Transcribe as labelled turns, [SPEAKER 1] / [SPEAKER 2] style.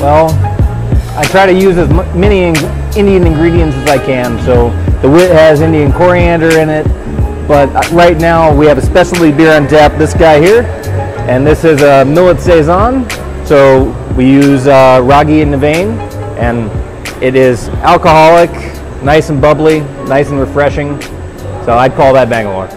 [SPEAKER 1] Well, I try to use as many Indian ingredients as I can. So the wit has Indian coriander in it, but uh, right now we have a specialty beer on tap, this guy here, and this is a millet saison. So we use uh, ragi in the vein, and it is alcoholic, nice and bubbly, nice and refreshing. So I'd call that Bangalore.